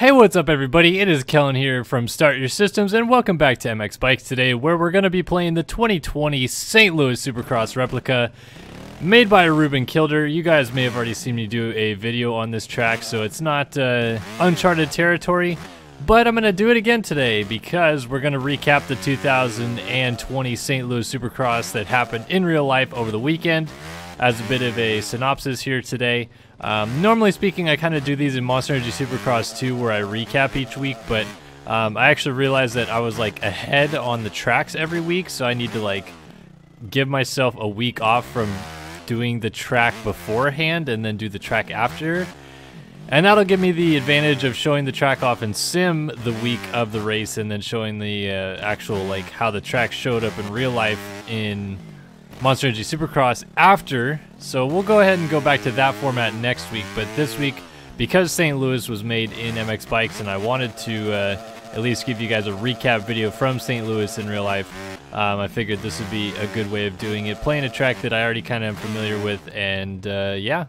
Hey, what's up everybody? It is Kellen here from Start Your Systems and welcome back to MX Bikes today where we're going to be playing the 2020 St. Louis Supercross replica made by Ruben Kilder. You guys may have already seen me do a video on this track so it's not uh, uncharted territory, but I'm going to do it again today because we're going to recap the 2020 St. Louis Supercross that happened in real life over the weekend as a bit of a synopsis here today. Um, normally speaking, I kind of do these in Monster Energy Supercross too, where I recap each week, but um, I actually realized that I was like ahead on the tracks every week, so I need to like give myself a week off from doing the track beforehand and then do the track after. And that'll give me the advantage of showing the track off in sim the week of the race and then showing the uh, actual like how the track showed up in real life in Monster Energy Supercross after. So we'll go ahead and go back to that format next week. But this week, because St. Louis was made in MX Bikes and I wanted to uh, at least give you guys a recap video from St. Louis in real life, um, I figured this would be a good way of doing it. Playing a track that I already kind of am familiar with. And uh, yeah,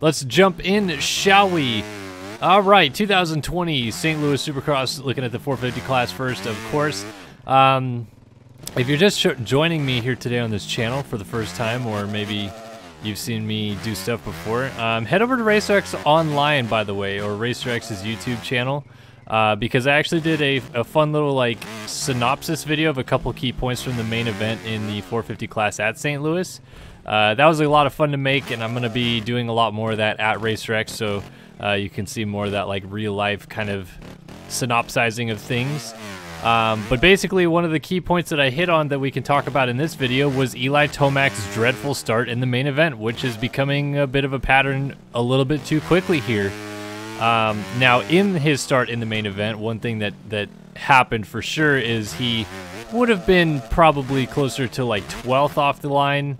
let's jump in, shall we? All right, 2020 St. Louis Supercross, looking at the 450 class first, of course. Um, if you're just joining me here today on this channel for the first time, or maybe you've seen me do stuff before, um, head over to RacerX Online, by the way, or RacerX's YouTube channel, uh, because I actually did a, a fun little like synopsis video of a couple key points from the main event in the 450 class at St. Louis. Uh, that was a lot of fun to make, and I'm going to be doing a lot more of that at RacerX, so uh, you can see more of that like real life kind of synopsizing of things. Um, but basically, one of the key points that I hit on that we can talk about in this video was Eli Tomac's dreadful start in the main event, which is becoming a bit of a pattern a little bit too quickly here. Um, now, in his start in the main event, one thing that, that happened for sure is he would have been probably closer to like 12th off the line,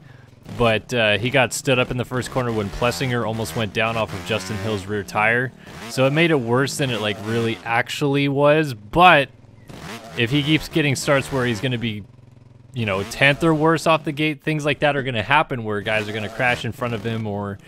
but uh, he got stood up in the first corner when Plessinger almost went down off of Justin Hill's rear tire. So it made it worse than it like really actually was, but if he keeps getting starts where he's going to be, you know, 10th or worse off the gate, things like that are going to happen where guys are going to crash in front of him or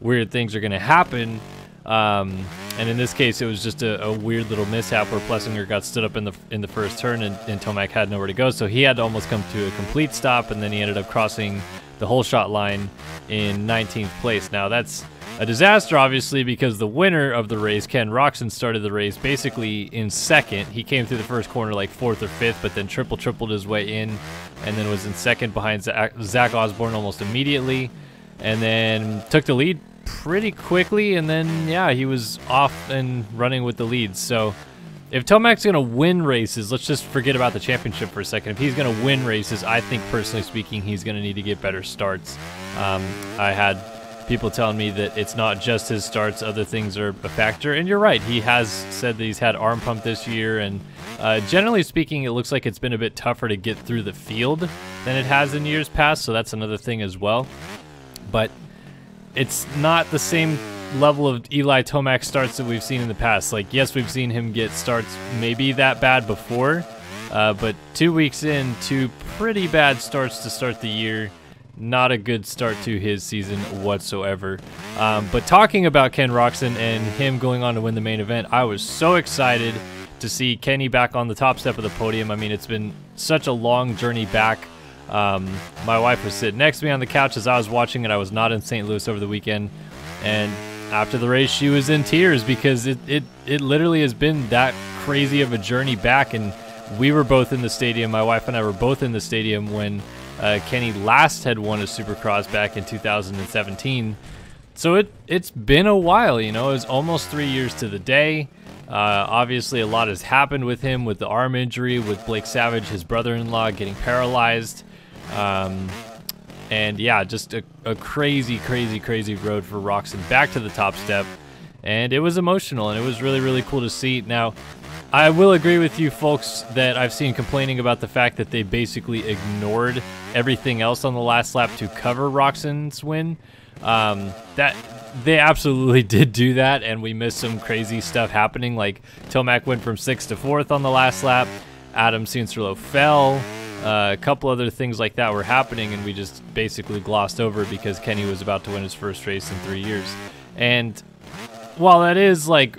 weird things are going to happen. Um, and in this case, it was just a, a, weird little mishap where Plessinger got stood up in the in the first turn, and, and Tomac had nowhere to go, so he had to almost come to a complete stop, and then he ended up crossing the whole shot line in 19th place. Now that's a disaster, obviously, because the winner of the race, Ken Roczen, started the race basically in second. He came through the first corner like fourth or fifth, but then triple tripled his way in, and then was in second behind Zach Osborne almost immediately, and then took the lead pretty quickly, and then yeah, he was off and running with the lead. So if Tomac's gonna win races, let's just forget about the championship for a second. If he's gonna win races, I think personally speaking, he's gonna need to get better starts. Um, I had people telling me that it's not just his starts, other things are a factor. And you're right, he has said that he's had arm pump this year. And uh, generally speaking, it looks like it's been a bit tougher to get through the field than it has in years past. So that's another thing as well. But it's not the same level of Eli Tomac starts that we've seen in the past. Like, yes, we've seen him get starts maybe that bad before. Uh, but two weeks in, two pretty bad starts to start the year not a good start to his season whatsoever. Um, but talking about Ken Roczen and him going on to win the main event, I was so excited to see Kenny back on the top step of the podium. I mean, it's been such a long journey back. Um, my wife was sitting next to me on the couch as I was watching it. I was not in St. Louis over the weekend. And after the race, she was in tears because it, it, it literally has been that crazy of a journey back. And we were both in the stadium. My wife and I were both in the stadium when uh, Kenny last had won a Supercross back in 2017. So it it's been a while, you know. It was almost three years to the day. Uh, obviously, a lot has happened with him, with the arm injury, with Blake Savage, his brother-in-law, getting paralyzed. Um, and yeah, just a, a, crazy, crazy, crazy road for Roczen back to the top step. And it was emotional, and it was really, really cool to see. Now, I will agree with you folks that I've seen complaining about the fact that they basically ignored everything else on the last lap to cover Roczen's win. Um, that they absolutely did do that, and we missed some crazy stuff happening. Like Tomac went from sixth to fourth on the last lap. Adam Cianciarulo fell. Uh, a couple other things like that were happening, and we just basically glossed over because Kenny was about to win his first race in three years. And while that is like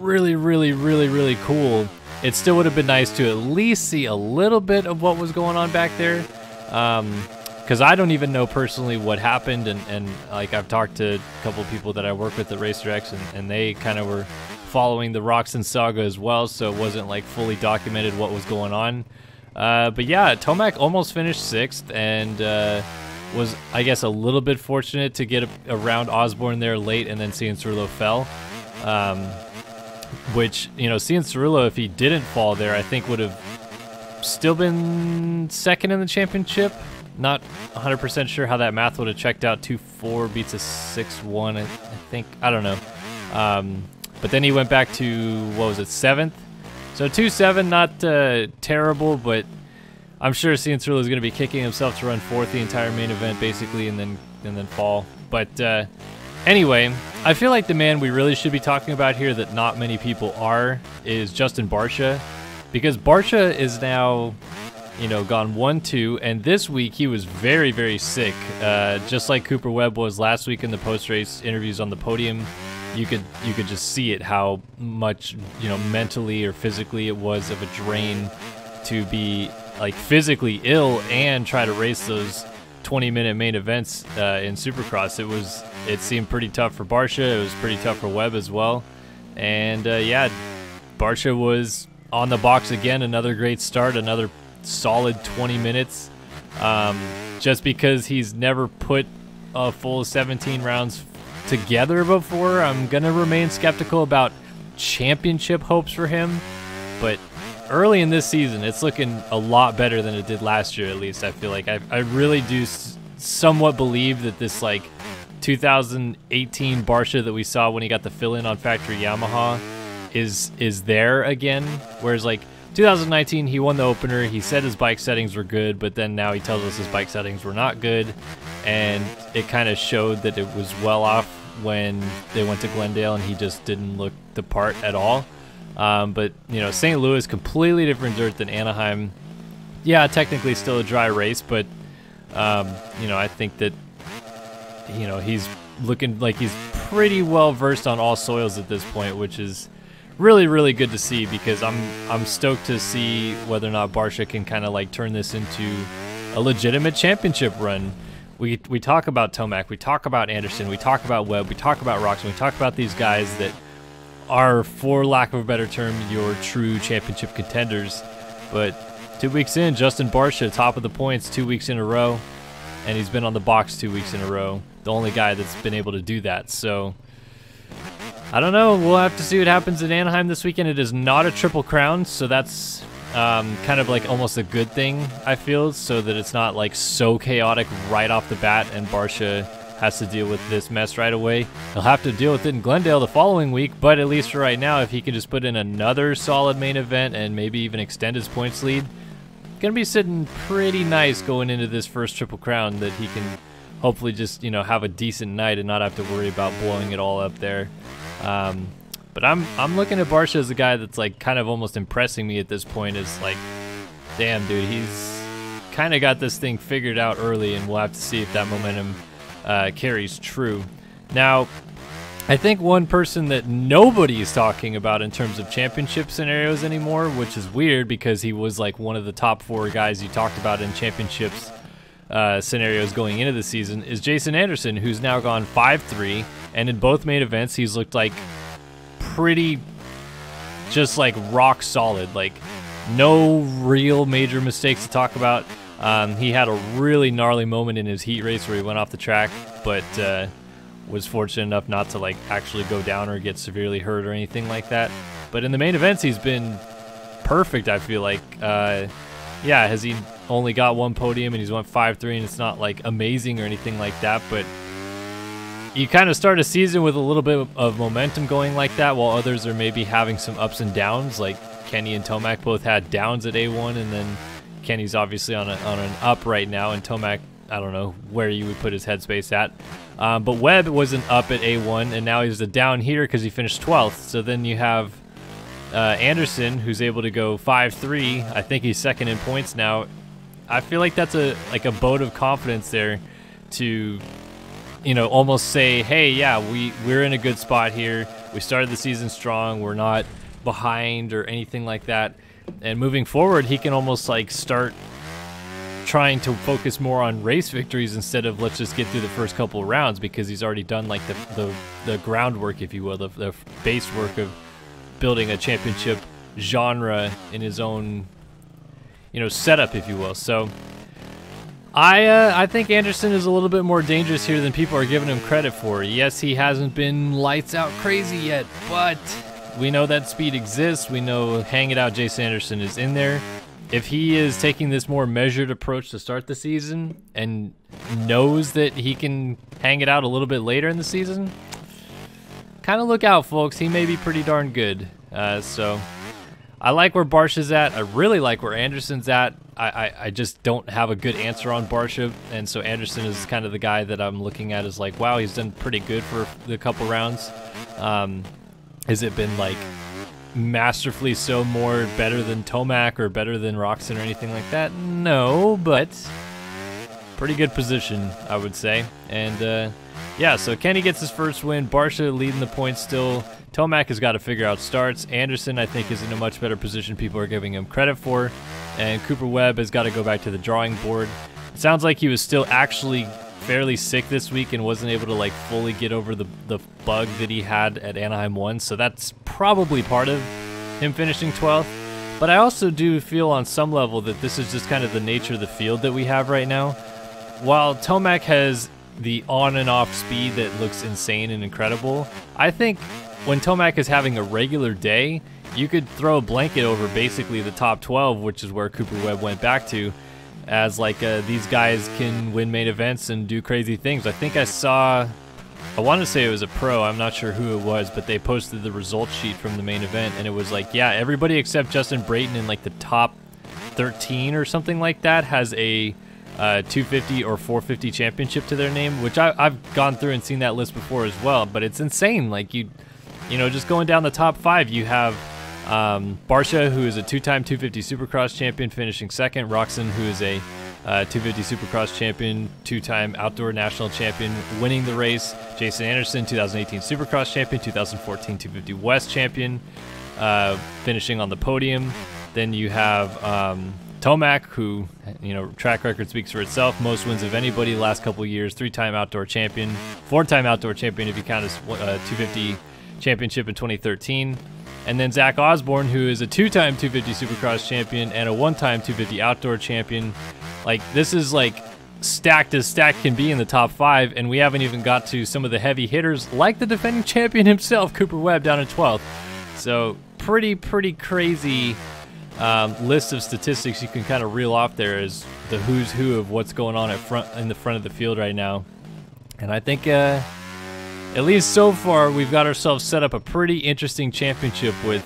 really, really, really, really cool, it still would have been nice to at least see a little bit of what was going on back there. Because I don't even know personally what happened, and, and like I've talked to a couple people that I work with at Racer X, and, and they kind of were following the Roczen saga as well, so it wasn't like fully documented what was going on. Uh, but yeah, Tomac almost finished sixth and uh, was, I guess, a little bit fortunate to get around Osborne there late and then Cianciarulo fell. Um, which, you know, Cianciarulo, if he didn't fall there, I think would have still been second in the championship. Not 100% sure how that math would have checked out. 2-4 beats a 6-1, I, I, think. I don't know. Um, but then he went back to, what was it, seventh? So 2-7, not uh, terrible, but I'm sure Cianciarulo is going to be kicking himself to run fourth the entire main event, basically, and then and then fall. But uh, anyway, I feel like the man we really should be talking about here that not many people are is Justin Barcia, because Barcia is now, you know, gone one two, and this week he was very very sick, uh, just like Cooper Webb was last week in the post race interviews on the podium. You could you could just see it how much you know mentally or physically it was of a drain to be like physically ill and try to race those 20 minute main events uh, in Supercross. It was it seemed pretty tough for Barcia. It was pretty tough for Webb as well. And uh, yeah, Barcia was on the box again. Another great start. Another solid 20 minutes. Um, just because he's never put a full 17 rounds together before. I'm to remain skeptical about championship hopes for him, but early in this season, it's looking a lot better than it did last year, at least. I feel like I, I really do somewhat believe that this, like, 2018 Barcia that we saw when he got the fill in on factory Yamaha is is there again. Whereas, like, 2019, he won the opener. He said his bike settings were good, but then now he tells us his bike settings were not good. And it kind of showed that it was well off when they went to Glendale and he just didn't look the part at all. Um, but, you know, St. Louis, completely different dirt than Anaheim. Yeah, technically still a dry race, but, um, you know, I think that, you know, he's looking like he's pretty well versed on all soils at this point, which is really, really good to see because I'm I'm stoked to see whether or not Barcia can kind of like turn this into a legitimate championship run we we talk about Tomac, we talk about Anderson, we talk about Webb, we talk about Roczen, we talk about these guys that are, for lack of a better term, your true championship contenders. But two weeks in, Justin Barcia, top of the points, two weeks in a row, and he's been on the box two weeks in a row. The only guy that's been able to do that. So I don't know. We'll have to see what happens in Anaheim this weekend. It is not a triple crown, so that's um, kind of like almost a good thing, I feel, so that it's not like so chaotic right off the bat and Barcia has to deal with this mess right away. He'll have to deal with it in Glendale the following week, but at least for right now, if he can just put in another solid main event and maybe even extend his points lead, gonna be sitting pretty nice going into this first Triple Crown that he can hopefully just, you know, have a decent night and not have to worry about blowing it all up there. Um, but I'm I'm looking at Barcia as a guy that's like kind of almost impressing me at this point. Is like, damn, dude, he's kind of got this thing figured out early, and we'll have to see if that momentum uh, carries true. Now, I think one person that nobody is talking about in terms of championship scenarios anymore, which is weird because he was like one of the top four guys you talked about in championships uh, scenarios going into the season, is Jason Anderson, who's now gone 5 3. And in both main events, he's looked like pretty just like rock solid. Like no real major mistakes to talk about. Um, he had a really gnarly moment in his heat race where he went off the track, but uh, was fortunate enough not to like actually go down or get severely hurt or anything like that. But in the main events, he's been perfect. I feel like, uh, yeah, has he only got one podium and he's went five three, and it's not like amazing or anything like that, but you kind of start a season with a little bit of momentum going like that, while others are maybe having some ups and downs. Like Kenny and Tomac both had downs at A1, and then Kenny's obviously on, a, on an up right now, and Tomac, I don't know where you would put his headspace at. Um, but Webb was an up at A1, and now he's a down here because he finished 12th. So then you have uh, Anderson, who's able to go 5-3. I think he's second in points now. I feel like that's a like a boat of confidence there to you know, almost say, hey, yeah, we, we're in a good spot here. We started the season strong. We're not behind or anything like that. And moving forward, he can almost like start trying to focus more on race victories instead of let's just get through the first couple of rounds because he's already done like the the, the groundwork, if you will, the, the base work of building a championship genre in his own you know setup, if you will. So I uh, I think Anderson is a little bit more dangerous here than people are giving him credit for. Yes, he hasn't been lights out crazy yet, but we know that speed exists. We know hang it out Jay Anderson is in there if he is taking this more measured approach to start the season and knows that he can hang it out a little bit later in the season, kind of look out, folks. He may be pretty darn good. Uh, so I like where Barcia is at. I really like where Anderson's at. I, I, I, just don't have a good answer on Barcia, and so Anderson is kind of the guy that I'm looking at as like, wow, he's done pretty good for the couple rounds. Um, has it been like masterfully so more better than Tomac or better than Roczen or anything like that? No, but pretty good position, I would say. And uh, yeah, so Kenny gets his first win. Barcia leading the points still. Tomac has got to figure out starts. Anderson, I think, is in a much better position people are giving him credit for. And Cooper Webb has got to go back to the drawing board. It sounds like he was still actually fairly sick this week and wasn't able to like fully get over the, the bug that he had at Anaheim 1. So that's probably part of him finishing 12th. But I also do feel on some level that this is just kind of the nature of the field that we have right now. While Tomac has the on and off speed that looks insane and incredible, I think when Tomac is having a regular day, you could throw a blanket over basically the top 12, which is where Cooper Webb went back to as like uh, these guys can win main events and do crazy things. I think I saw, I want to say it was a pro. I'm not sure who it was, but they posted the result sheet from the main event, and it was like, yeah, everybody except Justin Brayton in like the top 13 or something like that has a uh, 250 or 450 championship to their name, which I, I've gone through and seen that list before as well. But it's insane. Like you, you know, just going down the top five, you have um, Barcia, who is a two-time 250 Supercross champion, finishing second. Roczen, who is a uh, 250 Supercross champion, two-time outdoor national champion, winning the race. Jason Anderson, 2018 Supercross champion, 2014 250 West champion, uh, finishing on the podium. Then you have um, Tomac, who, you know, track record speaks for itself. Most wins of anybody last couple years. Three-time outdoor champion, four-time outdoor champion if you count his uh, 250 championship in 2013. And then Zach Osborne, who is a two-time 250 Supercross champion and a one-time 250 outdoor champion. Like this is like stacked as stacked can be in the top five, and we haven't even got to some of the heavy hitters like the defending champion himself, Cooper Webb, down in 12th. So pretty, pretty crazy um, list of statistics you can kind of reel off there as the who's who of what's going on at front in the front of the field right now. And I think uh, at least so far, we've got ourselves set up a pretty interesting championship with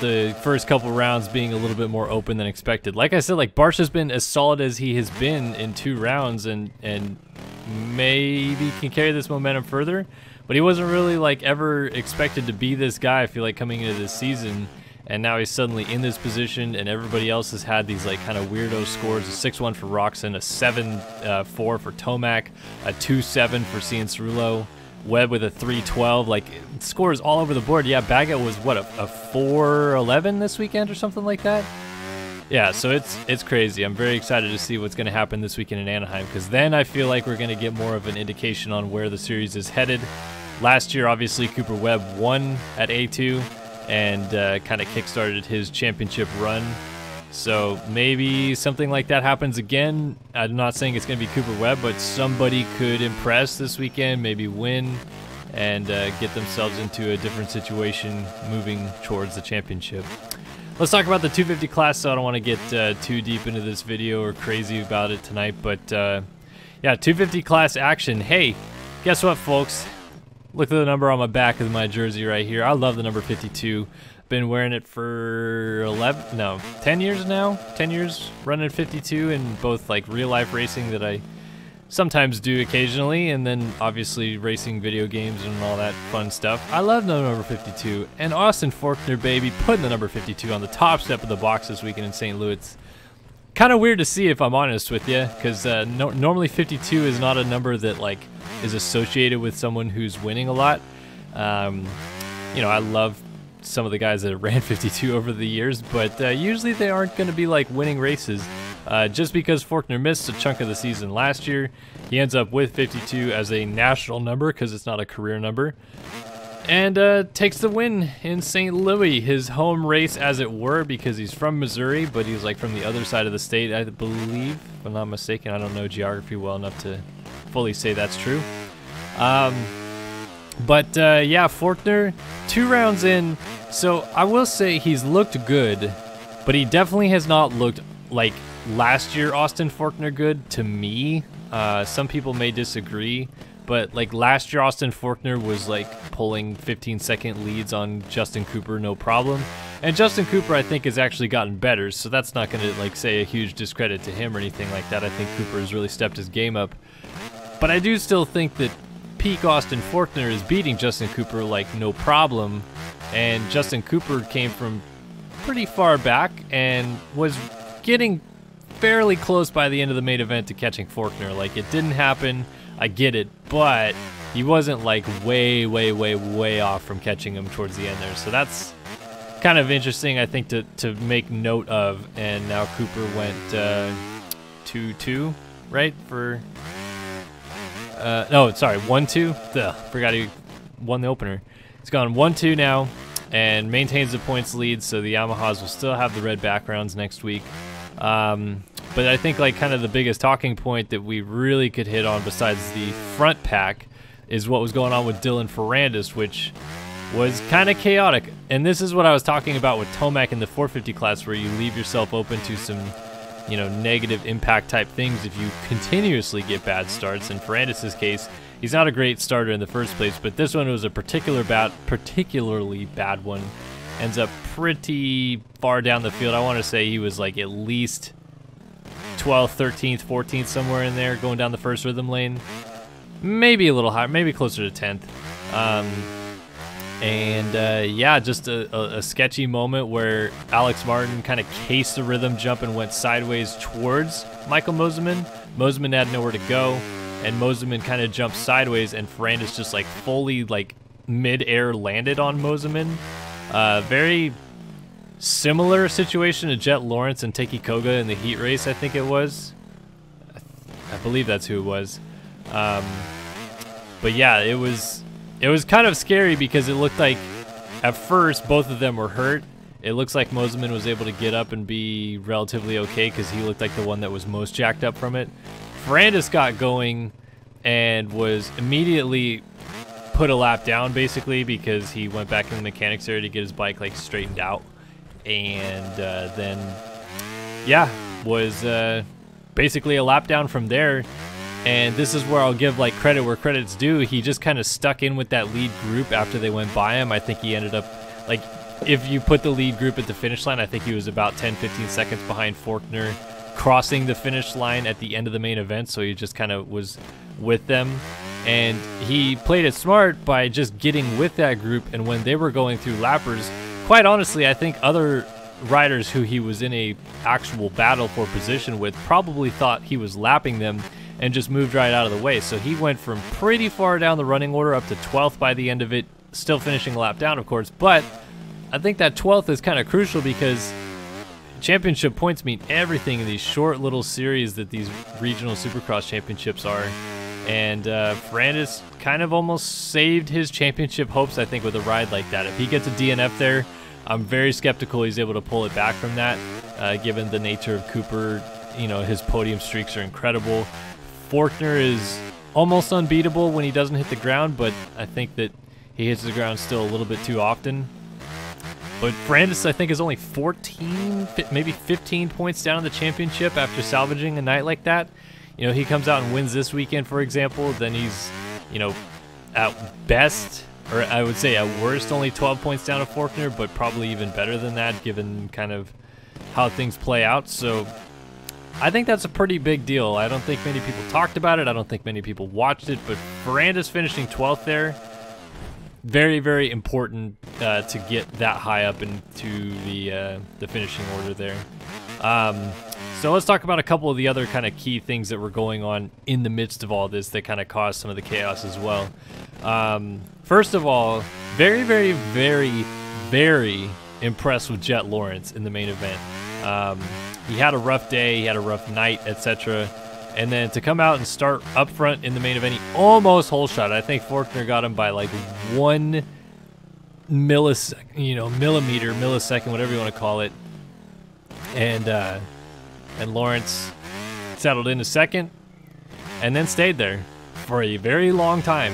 the first couple rounds being a little bit more open than expected. Like I said, like Barsh has been as solid as he has been in two rounds and and maybe can carry this momentum further. But he wasn't really like ever expected to be this guy, I feel like coming into this season. And now he's suddenly in this position, and everybody else has had these like kind of weirdo scores: a six-one for Roczen, a seven-four uh, for Tomac, a two-seven for Cianciarulo. Webb with a 312. Like, scores all over the board. Yeah, Baggett was, what, a, a 411 this weekend or something like that? Yeah, so it's it's crazy. I'm very excited to see what's going to happen this weekend in Anaheim because then I feel like we're going to get more of an indication on where the series is headed. Last year, obviously, Cooper Webb won at A2 and uh, kind of kickstarted his championship run so maybe something like that happens again. I'm not saying it's going to be Cooper Webb, but somebody could impress this weekend, maybe win, and uh, get themselves into a different situation moving towards the championship. Let's talk about the 250 class. So I don't want to get uh, too deep into this video or crazy about it tonight, but uh, yeah, 250 class action. Hey, guess what, folks? Look at the number on my back of my jersey right here. I love the number 52. Been wearing it for 11, no, 10 years now. 10 years running 52 in both like real life racing that I sometimes do occasionally, and then obviously racing video games and all that fun stuff. I love the number 52, and Austin Forkner, baby, putting the number 52 on the top step of the box this weekend in St. Louis. Kind of weird to see, if I'm honest with you, because uh, no normally 52 is not a number that like is associated with someone who's winning a lot. Um, you know, I love some of the guys that ran 52 over the years, but uh, usually they aren't going to be like winning races. Uh, just because Forkner missed a chunk of the season last year, he ends up with 52 as a national number because it's not a career number. And uh, takes the win in St. Louis, his home race as it were, because he's from Missouri, but he's like from the other side of the state, I believe, if I'm not mistaken. I don't know geography well enough to fully say that's true. Um, but uh, yeah, Forkner, two rounds in. So I will say he's looked good, but he definitely has not looked like last year Austin Forkner good to me. Uh, some people may disagree, but like last year Austin Forkner was like pulling 15 second leads on Justin Cooper no problem. And Justin Cooper I think has actually gotten better, so that's not going to like say a huge discredit to him or anything like that. I think Cooper has really stepped his game up. But I do still think that peak Austin Forkner is beating Justin Cooper like no problem. And Justin Cooper came from pretty far back and was getting fairly close by the end of the main event to catching Forkner. Like it didn't happen. I get it, but he wasn't like way, way, way, way off from catching him towards the end there. So that's kind of interesting, I think, to, to make note of. And now Cooper went uh, 2 2, right? For. Uh, no, sorry, 1 2. Ugh, forgot he won the opener. He's gone 1 2 now and maintains the points lead, so the Yamahas will still have the red backgrounds next week. Um, but I think like kind of the biggest talking point that we really could hit on besides the front pack is what was going on with Dylan Ferrandis, which was kind of chaotic. And this is what I was talking about with Tomac in the 450 class, where you leave yourself open to some, you know, negative impact type things if you continuously get bad starts. In Ferrandis' case, he's not a great starter in the first place, but this one was a particular bad, particularly bad one. Ends up pretty far down the field. I want to say he was like at least 12th, 13th, 14th, somewhere in there, going down the first rhythm lane. Maybe a little higher, maybe closer to 10th. Um, and uh, yeah, just a, a, a, sketchy moment where Alex Martin kind of cased the rhythm jump and went sideways towards Michael Mosiman. Mosiman had nowhere to go, and Mosiman kind of jumped sideways, and Ferrandis just like fully like mid-air landed on Mosiman. Uh, very Similar situation to Jett Lawrence and Taki Koga in the heat race, I think it was. I, believe that's who it was. Um, but yeah, it was it was kind of scary because it looked like at first both of them were hurt. It looks like Mosiman was able to get up and be relatively okay because he looked like the one that was most jacked up from it. Ferrandis got going and was immediately put a lap down basically because he went back in the mechanics area to get his bike like straightened out and uh, then yeah, was uh, basically a lap down from there. And this is where I'll give like credit where credit's due. He just kind of stuck in with that lead group after they went by him. I think he ended up like if you put the lead group at the finish line, I think he was about 10 15 seconds behind Forkner crossing the finish line at the end of the main event, so he just kind of was with them. And he played it smart by just getting with that group and when they were going through lappers, quite honestly, I think other riders who he was in a actual battle for position with probably thought he was lapping them and just moved right out of the way. So he went from pretty far down the running order up to 12th by the end of it, still finishing lap down, of course. But I think that 12th is kind of crucial because championship points mean everything in these short little series that these regional supercross championships are. And uh, kind of almost saved his championship hopes, I think, with a ride like that. If he gets a DNF there, I'm very skeptical he's able to pull it back from that, uh, given the nature of Cooper. You know, his podium streaks are incredible. Forkner is almost unbeatable when he doesn't hit the ground, but I think that he hits the ground still a little bit too often. But Ferrandis, I think, is only 14, maybe 15 points down in the championship after salvaging a night like that you know, he comes out and wins this weekend, for example, then he's, you know, at best, or I would say at worst, only 12 points down to Forkner, but probably even better than that given kind of how things play out. So I think that's a pretty big deal. I don't think many people talked about it. I don't think many people watched it, but Ferrandis finishing 12th there, very, very important uh, to get that high up into the uh, the finishing order there. Um, So let's talk about a couple of the other kind of key things that were going on in the midst of all this that kind of caused some of the chaos as well. Um, first of all, very, very, very, very impressed with Jett Lawrence in the main event. Um, he had a rough day, he had a rough night, etc. And then to come out and start up front in the main event, he almost hole shot. I think Forkner got him by like one millisecond, you know, millimeter, millisecond, whatever you want to call it. And uh, and Lawrence settled in a second, and then stayed there for a very long time.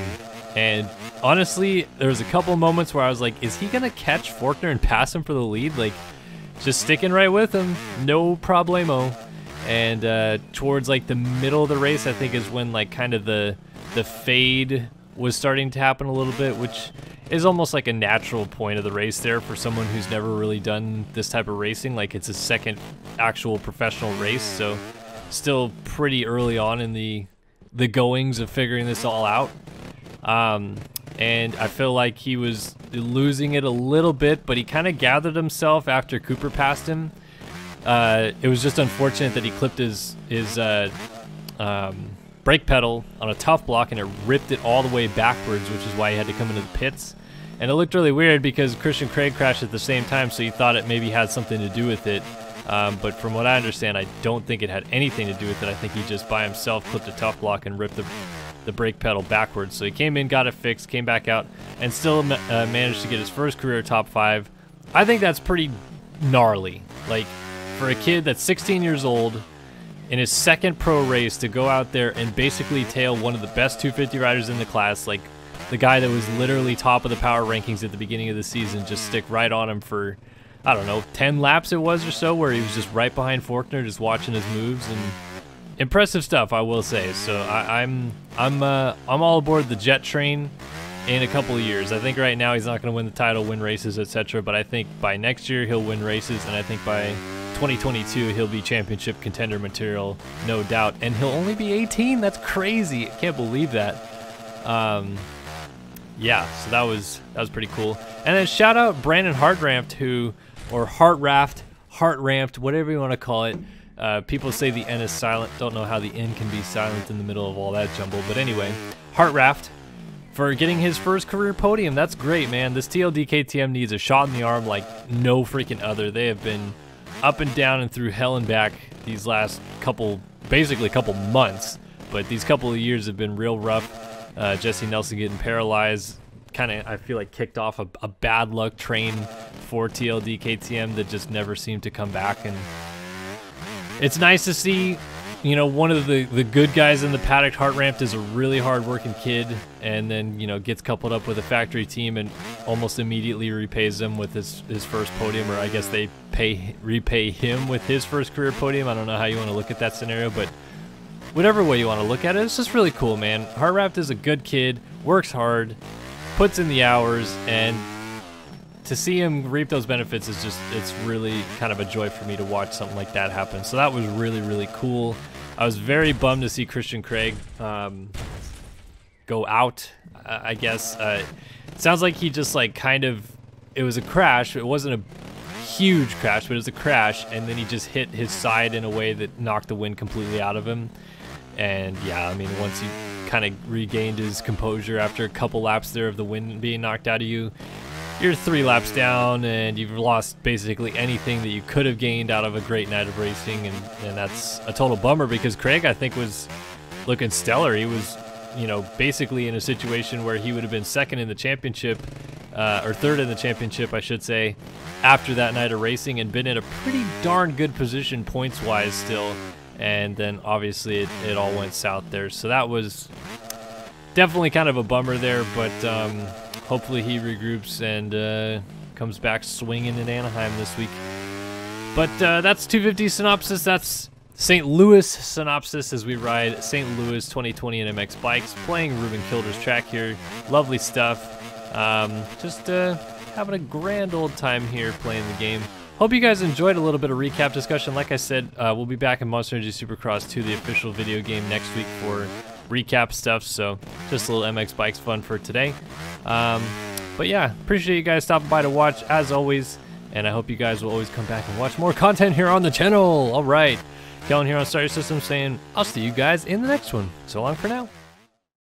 And honestly, there was a couple moments where I was like, is he gonna catch Forkner and pass him for the lead? Like, just sticking right with him, no problemo. And uh, towards like the middle of the race, I think is when like kind of the the fade was starting to happen a little bit, which is almost like a natural point of the race there for someone who's never really done this type of racing. Like it's a second actual professional race, so still pretty early on in the the goings of figuring this all out. Um, and I feel like he was losing it a little bit, but he kind of gathered himself after Cooper passed him. Uh, it was just unfortunate that he clipped his his uh, um, brake pedal on a tough block and it ripped it all the way backwards, which is why he had to come into the pits. And it looked really weird because Christian Craig crashed at the same time, so he thought it maybe had something to do with it. Um, but from what I understand, I don't think it had anything to do with it. I think he just by himself clipped a tough block and ripped the, the brake pedal backwards. So he came in, got it fixed, came back out, and still uh, managed to get his first career top five. I think that's pretty gnarly. Like, for a kid that's 16 years old, in his second pro race to go out there and basically tail one of the best 250 riders in the class, like the guy that was literally top of the power rankings at the beginning of the season, just stick right on him for, I don't know, 10 laps it was or so, where he was just right behind Forkner, just watching his moves and impressive stuff, I will say. So I, am I'm I'm, uh, I'm all aboard the jet train in a couple of years. I think right now he's not going to win the title, win races, etc. But I think by next year he'll win races, and I think by 2022, he'll be championship contender material, no doubt. And he'll only be 18. That's crazy. I can't believe that. Um, yeah, so that was that was pretty cool. And then shout out Brandon Hartranft, who or Hartraft, Hartranft, whatever you want to call it. Uh, people say the N is silent. Don't know how the N can be silent in the middle of all that jumble. But anyway, Hartraft for getting his first career podium. That's great, man. This TLD KTM needs a shot in the arm like no freaking other. They have been up and down and through hell and back these last couple, basically couple months. But these couple of years have been real rough. Uh, Jesse Nelson getting paralyzed, kind of, I feel like, kicked off a, a, bad luck train for TLD KTM that just never seemed to come back. And it's nice to see you know, one of the, the good guys in the paddock, Hartranft, is a really hard-working kid, and then you know gets coupled up with a factory team and almost immediately repays them with his his first podium, or I guess they pay repay him with his first career podium. I don't know how you want to look at that scenario, but whatever way you want to look at it, it's just really cool, man. Hartranft is a good kid, works hard, puts in the hours, and to see him reap those benefits is just it's really kind of a joy for me to watch something like that happen. So that was really really cool. I was very bummed to see Christian Craig um, go out. I guess uh, sounds like he just like kind of it was a crash. It wasn't a huge crash, but it was a crash, and then he just hit his side in a way that knocked the wind completely out of him. And yeah, I mean, once he kind of regained his composure after a couple laps there of the wind being knocked out of you, you're three laps down and you've lost basically anything that you could have gained out of a great night of racing. And, and that's a total bummer because Craig I think was looking stellar. He was you know basically in a situation where he would have been second in the championship uh, or third in the championship I should say after that night of racing and been in a pretty darn good position points wise still. And then obviously it, it all went south there. So that was definitely kind of a bummer there. But um, hopefully he regroups and uh, comes back swinging in Anaheim this week. But uh, that's 250 synopsis. That's St. Louis synopsis as we ride St. Louis 2020 and MX bikes, playing Ruben Kilder's track here. Lovely stuff. Um, just uh, having a grand old time here playing the game. Hope you guys enjoyed a little bit of recap discussion. Like I said, uh, we'll be back in Monster Energy Supercross 2, the official video game, next week for recap stuff. So just a little MX Bikes fun for today. Um, but yeah, appreciate you guys stopping by to watch as always. And I hope you guys will always come back and watch more content here on the channel. All right. Kellen here on Your System saying, I'll see you guys in the next one. So long for now.